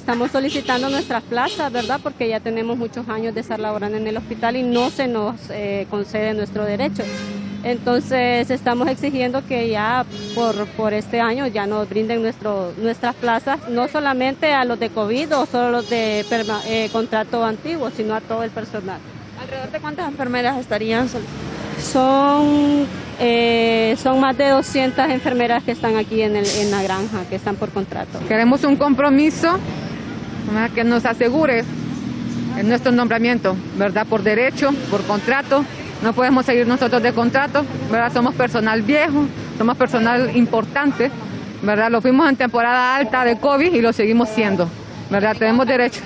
Estamos solicitando nuestras plazas, ¿verdad? Porque ya tenemos muchos años de estar laborando en el hospital y no se nos eh, concede nuestro derecho. Entonces estamos exigiendo que ya por, por este año ya nos brinden nuestro, nuestras plazas, no solamente a los de COVID o solo los de perma- eh, contrato antiguo, sino a todo el personal. ¿Alrededor de cuántas enfermeras estarían solicitando? Son, eh, son más de 200 enfermeras que están aquí en, el, en la granja, que están por contrato. Queremos un compromiso que nos asegure en nuestro nombramiento, ¿verdad? Por derecho, por contrato. No podemos seguir nosotros de contrato, ¿verdad? Somos personal viejo, somos personal importante, ¿verdad? Lo fuimos en temporada alta de COVID y lo seguimos siendo, ¿verdad? Tenemos derecho.